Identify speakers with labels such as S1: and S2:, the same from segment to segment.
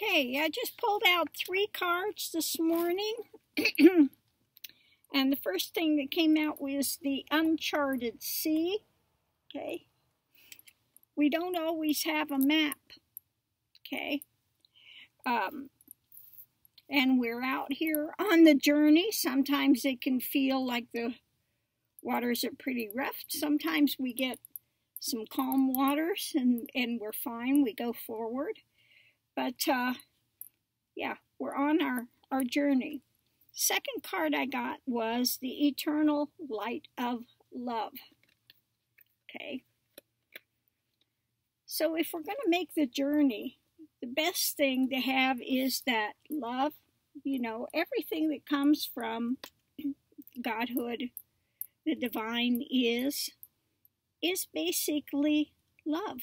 S1: Okay, I just pulled out three cards this morning. and the first thing that came out was the Uncharted Sea. Okay. We don't always have a map. Okay. Um, and we're out here on the journey. Sometimes it can feel like the waters are pretty rough. Sometimes we get some calm waters and, and we're fine. We go forward. But uh, yeah, we're on our, our journey. Second card I got was the Eternal Light of Love. Okay. So if we're going to make the journey, the best thing to have is that love, you know, everything that comes from Godhood, the divine is, is basically love.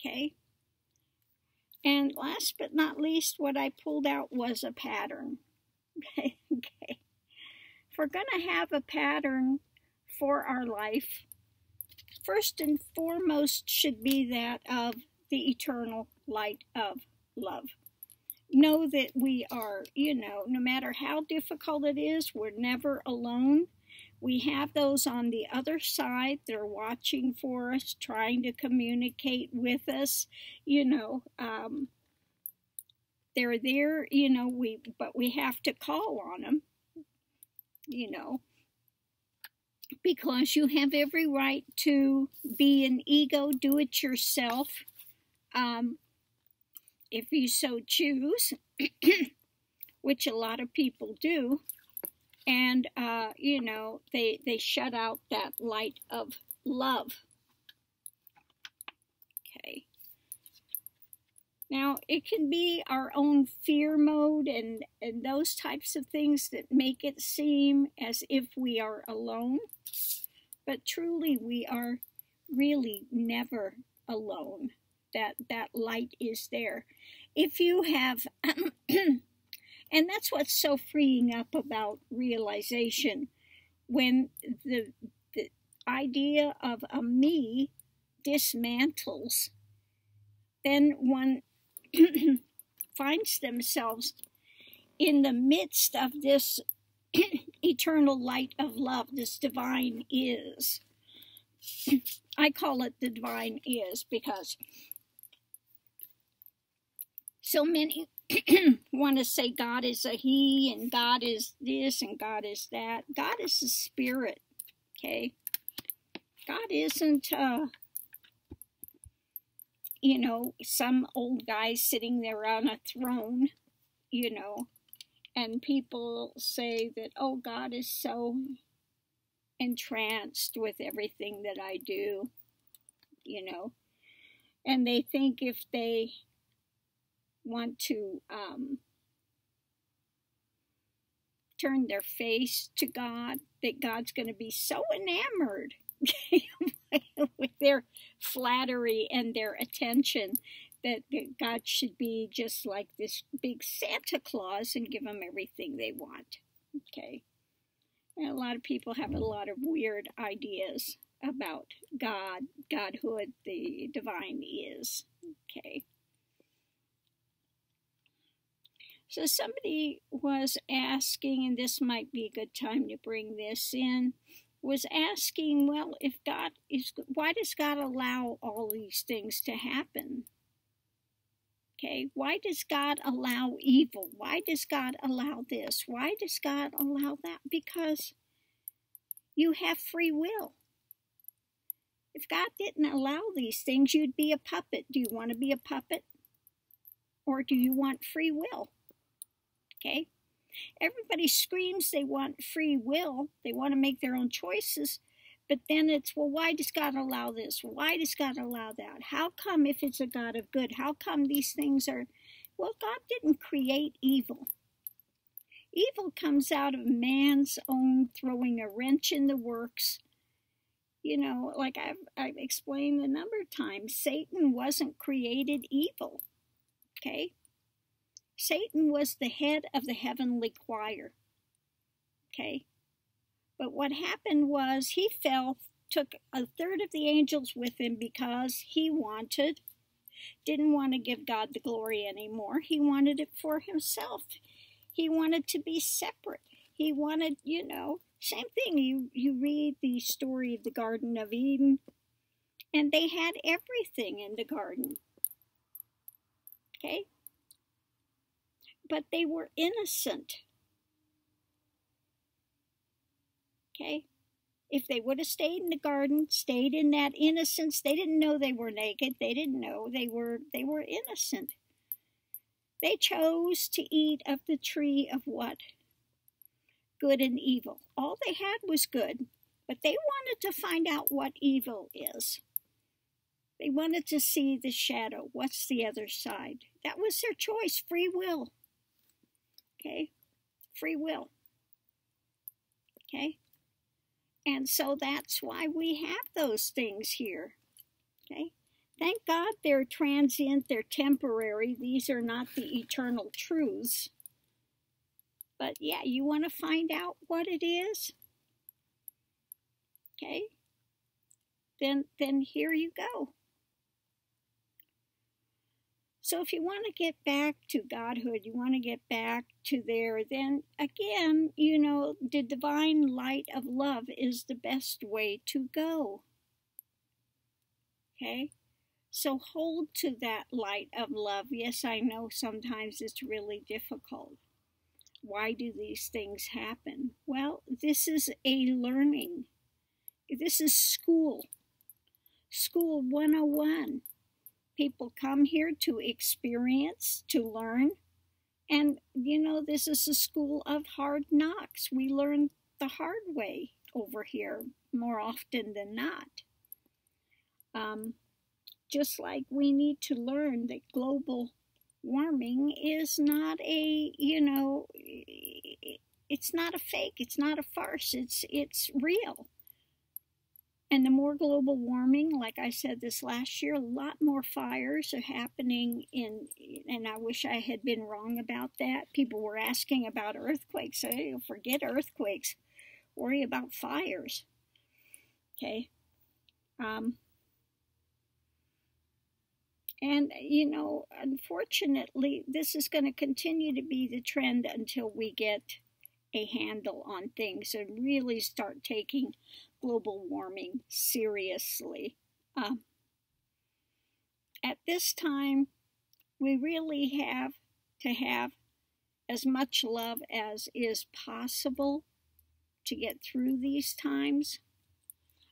S1: Okay? And last but not least, what I pulled out was a pattern. okay. If we're going to have a pattern for our life, first and foremost should be that of the eternal light of love. Know that we are, you know, no matter how difficult it is, we're never alone. We have those on the other side. They're watching for us, trying to communicate with us. You know, um, they're there. You know, we but we have to call on them. You know, because you have every right to be an ego, do it yourself, um, if you so choose, which a lot of people do and uh, you know they they shut out that light of love. Okay. Now it can be our own fear mode and and those types of things that make it seem as if we are alone. But truly we are really never alone. That that light is there. If you have And that's what's so freeing up about realization when the, the idea of a me dismantles, then one finds themselves in the midst of this eternal light of love, this divine is. I call it the divine is because so many want to say God is a He and God is this and God is that. God is a spirit, okay? God isn't, uh, you know, some old guy sitting there on a throne, you know, and people say that, oh, God is so entranced with everything that I do, you know, and they think if they want to um, turn their face to God, that God's going to be so enamored with their flattery and their attention that God should be just like this big Santa Claus and give them everything they want. Okay. And a lot of people have a lot of weird ideas about God, Godhood, the divine is. Okay. So somebody was asking, and this might be a good time to bring this in, was asking, well, if God is, why does God allow all these things to happen? Okay, why does God allow evil? Why does God allow this? Why does God allow that? Because you have free will. If God didn't allow these things, you'd be a puppet. Do you want to be a puppet? Or do you want free will? Okay? Everybody screams they want free will, they want to make their own choices, but then it's, well, why does God allow this? Why does God allow that? How come, if it's a God of good, how come these things are, well, God didn't create evil. Evil comes out of man's own throwing a wrench in the works. You know, like I've, I've explained a number of times, Satan wasn't created evil. Okay? Satan was the head of the heavenly choir. Okay? But what happened was he fell, took a third of the angels with him because he wanted didn't want to give God the glory anymore. He wanted it for himself. He wanted to be separate. He wanted, you know, same thing. You you read the story of the Garden of Eden, and they had everything in the garden. Okay? But they were innocent. Okay? If they would have stayed in the garden, stayed in that innocence, they didn't know they were naked. They didn't know they were they were innocent. They chose to eat of the tree of what? Good and evil. All they had was good, but they wanted to find out what evil is. They wanted to see the shadow. What's the other side? That was their choice, free will. Okay? Free will. Okay? And so that's why we have those things here. Okay? Thank God they're transient, they're temporary. These are not the eternal truths. But yeah, you want to find out what it is? Okay? Then then here you go. So if you want to get back to Godhood, you want to get back to there, then again, you know, the divine light of love is the best way to go. Okay? So hold to that light of love. Yes, I know sometimes it's really difficult. Why do these things happen? Well, this is a learning. This is school. School 101 people come here to experience, to learn. And, you know, this is a school of hard knocks. We learn the hard way over here more often than not. Um, just like we need to learn that global warming is not a, you know, it's not a fake, it's not a farce, it's, it's real. And the more global warming, like I said this last year, a lot more fires are happening in, and I wish I had been wrong about that. People were asking about earthquakes. So forget earthquakes, worry about fires. Okay. Um, and, you know, unfortunately, this is going to continue to be the trend until we get a handle on things and really start taking global warming seriously. Um, at this time, we really have to have as much love as is possible to get through these times.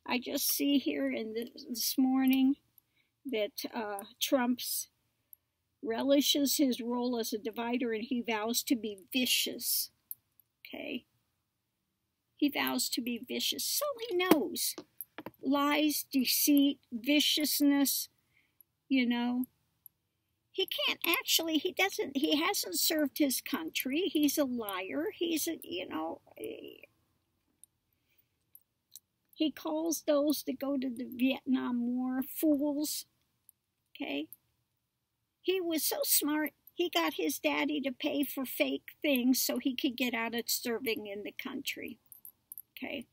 S1: I just see here in this, this morning that uh, Trump's relishes his role as a divider and he vows to be vicious. Okay. He vows to be vicious. So he knows lies, deceit, viciousness, you know. He can't actually, he doesn't, he hasn't served his country. He's a liar. He's a, you know, eh. he calls those that go to the Vietnam War fools. Okay? He was so smart, he got his daddy to pay for fake things so he could get out of serving in the country. Okay.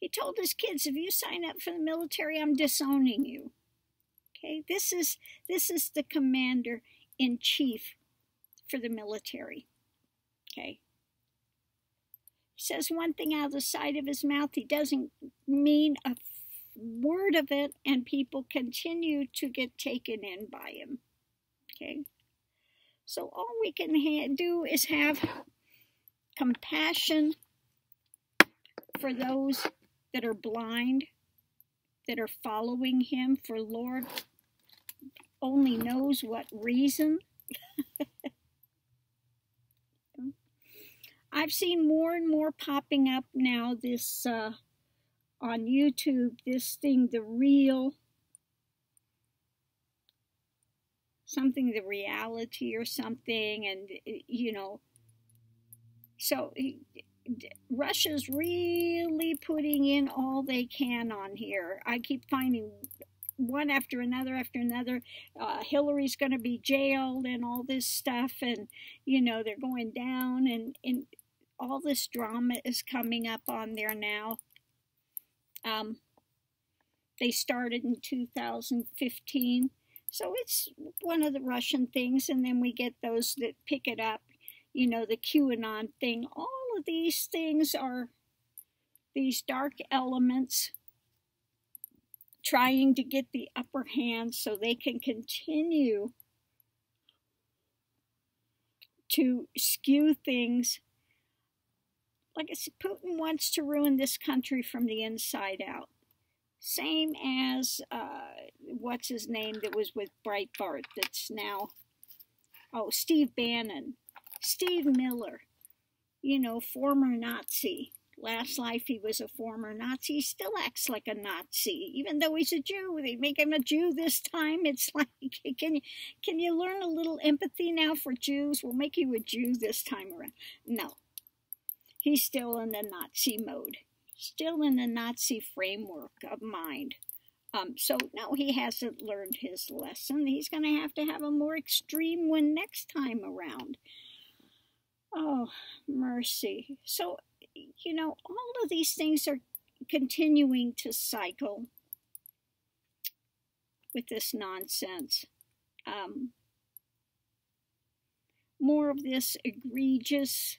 S1: He told his kids, if you sign up for the military, I'm disowning you. Okay, this is this is the commander in chief for the military. Okay. He says one thing out of the side of his mouth, he doesn't mean a word of it, and people continue to get taken in by him. Okay. So all we can do is have compassion for those that are blind, that are following him, for Lord only knows what reason. I've seen more and more popping up now this uh, on YouTube, this thing, the real, something, the reality or something, and you know, so Russia's really putting in all they can on here. I keep finding one after another after another. Uh, Hillary's going to be jailed and all this stuff, and you know they're going down, and and all this drama is coming up on there now. Um, They started in 2015. So it's one of the Russian things, and then we get those that pick it up, you know, the QAnon thing. All of these things are these dark elements trying to get the upper hand so they can continue to skew things. Like I said, Putin wants to ruin this country from the inside out. Same as, uh, what's his name that was with Breitbart that's now, oh, Steve Bannon, Steve Miller, you know, former Nazi. Last life he was a former Nazi. He still acts like a Nazi, even though he's a Jew. They make him a Jew this time. It's like, can you can you learn a little empathy now for Jews? We'll make you a Jew this time around. No, he's still in the Nazi mode still in the Nazi framework of mind. Um, so, no, he hasn't learned his lesson. He's going to have to have a more extreme one next time around. Oh, mercy. So, you know, all of these things are continuing to cycle with this nonsense. Um, more of this egregious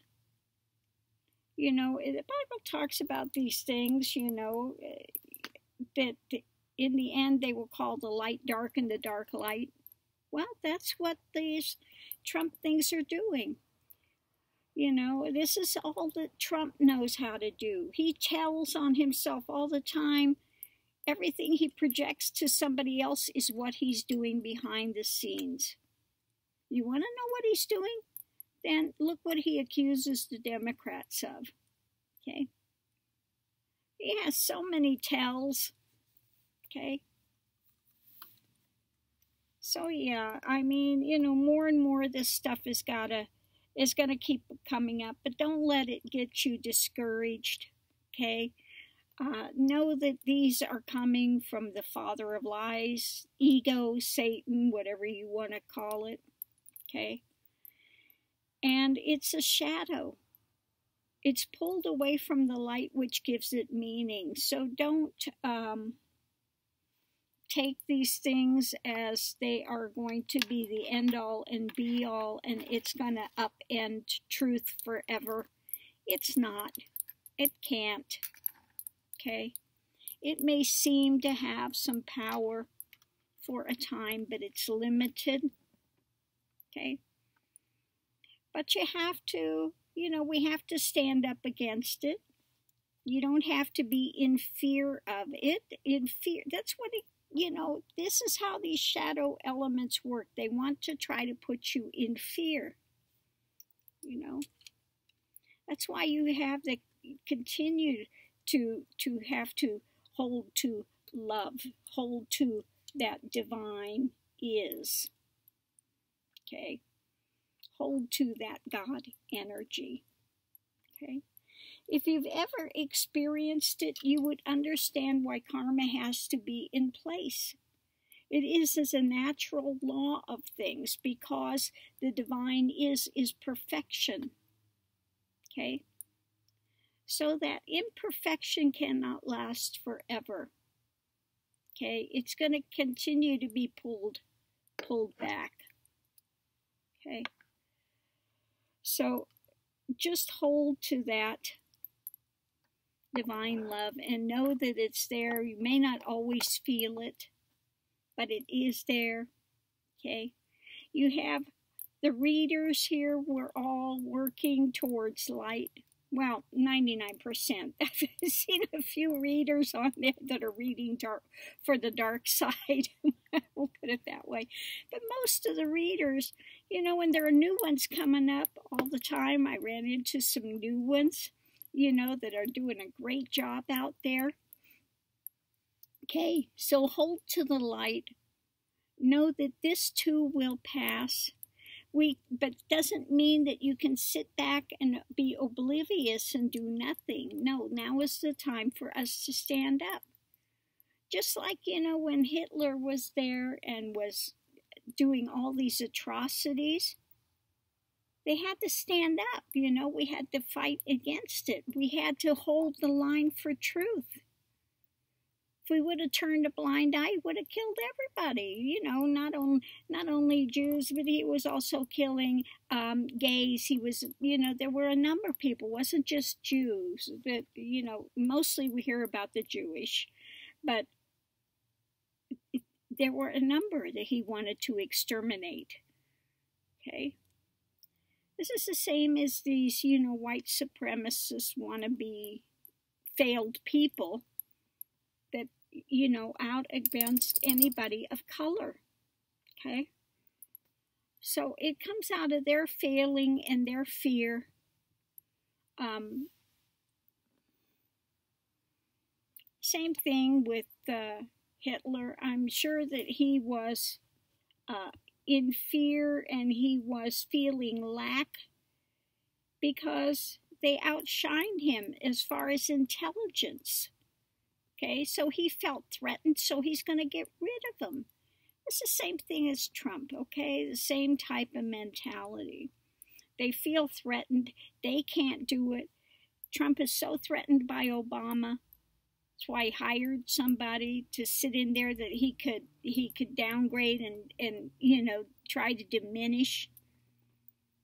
S1: you know, the Bible talks about these things, you know, eh, that in the end they will call the light dark and the dark light. Well, that's what these Trump things are doing. You know, this is all that Trump knows how to do. He tells on himself all the time. Everything he projects to somebody else is what he's doing behind the scenes. You want to know what he's doing? then look what he accuses the Democrats of. Okay? He has so many tells. Okay? So yeah, I mean, you know, more and more of this stuff is gotta is gonna keep coming up, but don't let it get you discouraged. Okay? Uh, know that these are coming from the father of lies, ego, Satan, whatever you want to call it. Okay? and it's a shadow. It's pulled away from the light, which gives it meaning. So don't um, take these things as they are going to be the end all and be all, and it's going to upend truth forever. It's not. It can't. Okay? It may seem to have some power for a time, but it's limited. Okay? But you have to, you know, we have to stand up against it. You don't have to be in fear of it. In fear, that's what it, you know, this is how these shadow elements work. They want to try to put you in fear. You know, that's why you have to continue to to have to hold to love, hold to that divine is. Okay hold to that God energy. Okay? If you've ever experienced it, you would understand why karma has to be in place. It is as a natural law of things because the divine is is perfection. Okay? So that imperfection cannot last forever. Okay? It's going to continue to be pulled pulled back. Okay? So just hold to that divine love and know that it's there. You may not always feel it, but it is there. Okay? You have the readers here, we're all working towards light. Well, 99%. I've seen a few readers on there that are reading dark for the dark side. we'll put it that way. But most of the readers you know, and there are new ones coming up all the time. I ran into some new ones, you know, that are doing a great job out there. Okay, so hold to the light. Know that this too will pass. We, but doesn't mean that you can sit back and be oblivious and do nothing. No, now is the time for us to stand up. Just like, you know, when Hitler was there and was doing all these atrocities, they had to stand up. You know, we had to fight against it. We had to hold the line for truth. If we would have turned a blind eye, would have killed everybody. You know, not on not only Jews, but he was also killing um, gays. He was, you know, there were a number of people. It wasn't just Jews. That you know, mostly we hear about the Jewish, but there were a number that he wanted to exterminate. Okay. This is the same as these, you know, white supremacists wannabe failed people that, you know, out against anybody of color. Okay? So it comes out of their failing and their fear. Um, same thing with uh, Hitler. I'm sure that he was uh, in fear and he was feeling lack because they outshined him as far as intelligence. Okay, so he felt threatened, so he's going to get rid of them. It's the same thing as Trump, okay? The same type of mentality. They feel threatened, they can't do it. Trump is so threatened by Obama that's why he hired somebody to sit in there that he could he could downgrade and and you know try to diminish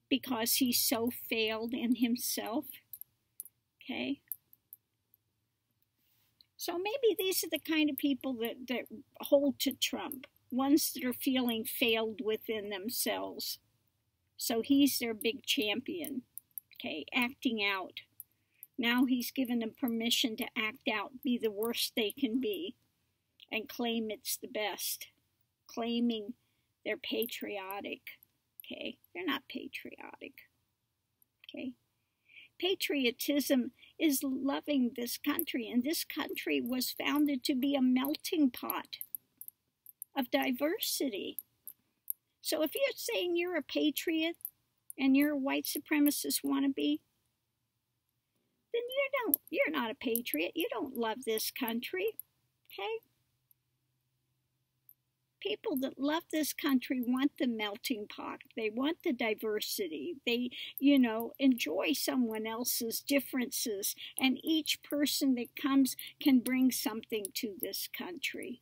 S1: because he so failed in himself. Okay. So maybe these are the kind of people that, that hold to Trump, ones that are feeling failed within themselves. So he's their big champion, okay, acting out. Now he's given them permission to act out, be the worst they can be, and claim it's the best, claiming they're patriotic. Okay, they're not patriotic. Okay, patriotism is loving this country, and this country was founded to be a melting pot of diversity. So if you're saying you're a patriot and you're a white supremacist wannabe, then you don't you're not a patriot. You don't love this country. Okay? People that love this country want the melting pot. They want the diversity. They, you know, enjoy someone else's differences. And each person that comes can bring something to this country.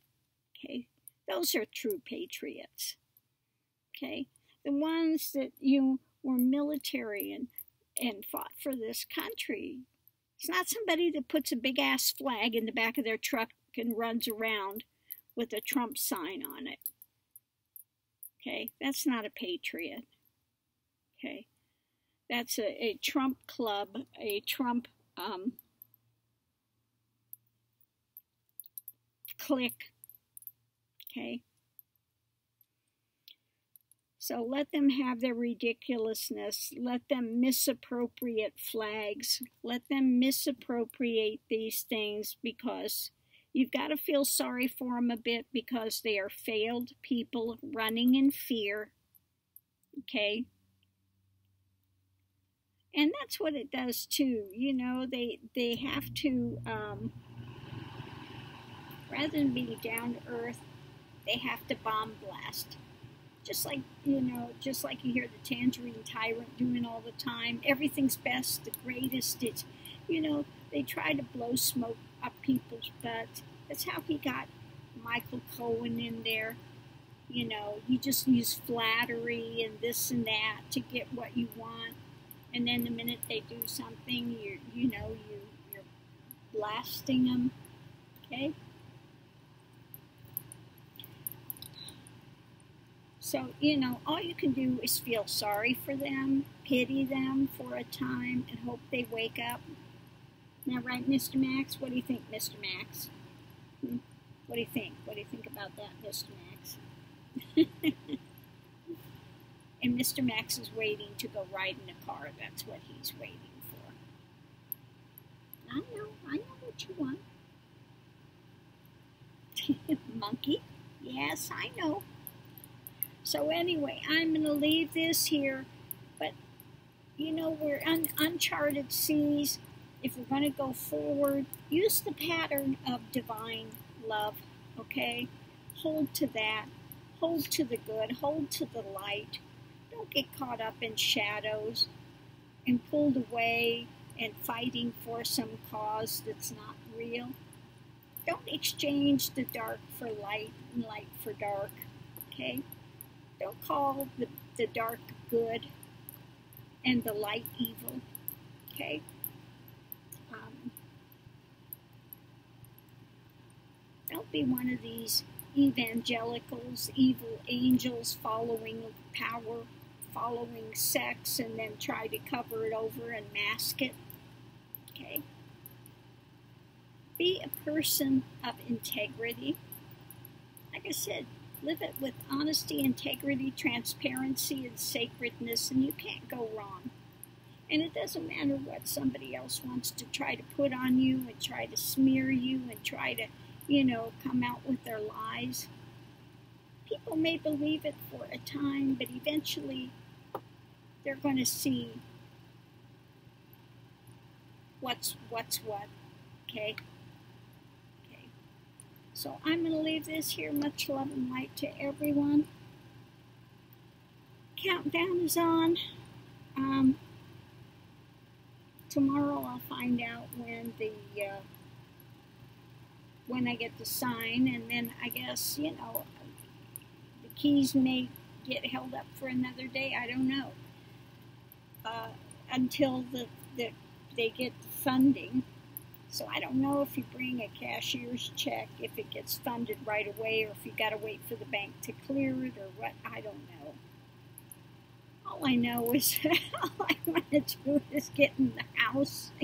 S1: Okay? Those are true patriots. Okay? The ones that you were military and, and fought for this country. It's not somebody that puts a big ass flag in the back of their truck and runs around with a Trump sign on it. Okay, that's not a patriot. Okay, that's a, a Trump club, a Trump um, clique. Okay, so let them have their ridiculousness. Let them misappropriate flags. Let them misappropriate these things because you've got to feel sorry for them a bit because they are failed people running in fear. Okay? And that's what it does too. You know, they they have to um, rather than be down to earth, they have to bomb blast just like you know, just like you hear the tangerine tyrant doing all the time. Everything's best, the greatest. It's you know, they try to blow smoke up people's butts. That's how he got Michael Cohen in there. You know, you just use flattery and this and that to get what you want, and then the minute they do something, you you know you you're blasting them. Okay. So, you know, all you can do is feel sorry for them, pity them for a time, and hope they wake up. Now, right, Mr. Max? What do you think, Mr. Max? Hmm? What do you think? What do you think about that, Mr. Max? and Mr. Max is waiting to go ride in a car. That's what he's waiting for. I know, I know what you want. Monkey? Yes, I know. So anyway, I'm going to leave this here, but you know, we're in uncharted seas. If we're going to go forward, use the pattern of divine love, okay? Hold to that. Hold to the good. Hold to the light. Don't get caught up in shadows and pulled away and fighting for some cause that's not real. Don't exchange the dark for light and light for dark. Okay? Don't call the, the dark good and the light evil. Okay? Um, don't be one of these evangelicals, evil angels following power, following sex, and then try to cover it over and mask it. Okay? Be a person of integrity. Like I said, live it with honesty, integrity, transparency, and sacredness, and you can't go wrong. And it doesn't matter what somebody else wants to try to put on you and try to smear you and try to, you know, come out with their lies. People may believe it for a time, but eventually they're going to see what's what's what. Okay? Okay. So I'm going to leave this here. Much love and light to everyone. Countdown is on. Um, tomorrow I'll find out when the uh, when I get the sign, and then I guess you know the keys may get held up for another day. I don't know uh, until the, the they get the funding. So I don't know if you bring a cashier's check, if it gets funded right away, or if you got to wait for the bank to clear it, or what. I don't know. All I know is all I want to do is get in the house.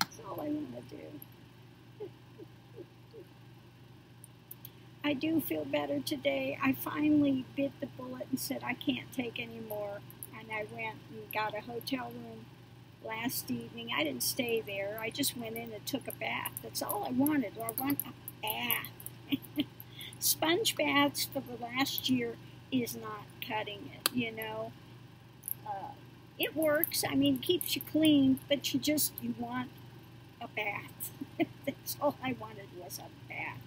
S1: That's all I want to do. I do feel better today. I finally bit the bullet and said I can't take any more. And I went and got a hotel room last evening. I didn't stay there. I just went in and took a bath. That's all I wanted. I want a bath. Sponge baths for the last year is not cutting it, you know. Uh, it works. I mean, it keeps you clean, but you just, you want a bath. That's all I wanted was a bath.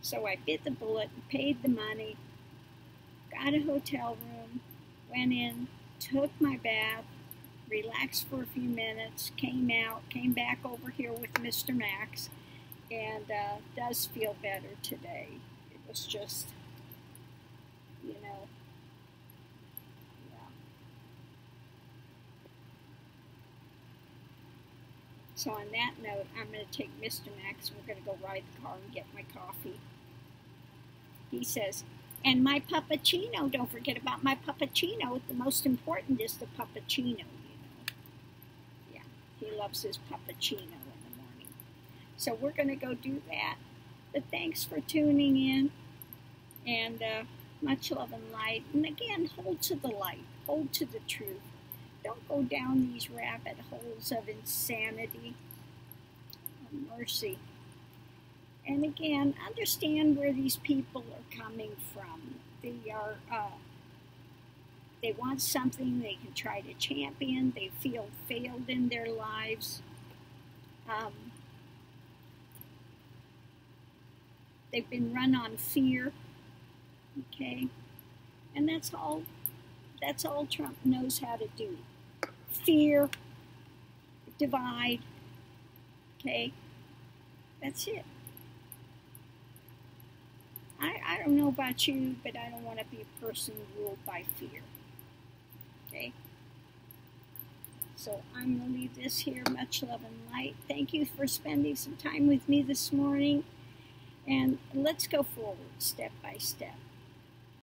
S1: So I bit the bullet and paid the money, got a hotel room, went in, took my bath, relaxed for a few minutes, came out, came back over here with Mr. Max, and uh, does feel better today. It was just you know. Yeah. So on that note, I'm going to take Mr. Max and we're going to go ride the car and get my coffee. He says, and my puppuccino, don't forget about my puppuccino. The most important is the puppuccino, he loves his puppuccino in the morning. So we're going to go do that. But thanks for tuning in. And, uh, much love and light. And again, hold to the light, hold to the truth. Don't go down these rabbit holes of insanity. Oh, mercy. And again, understand where these people are coming from. They are, uh, they want something they can try to champion. They feel failed in their lives. Um, they've been run on fear. Okay? And that's all that's all Trump knows how to do. Fear, divide. Okay? That's it. I, I don't know about you, but I don't want to be a person ruled by fear. So I'm going to leave this here. Much love and light. Thank you for spending some time with me this morning. And let's go forward step by step.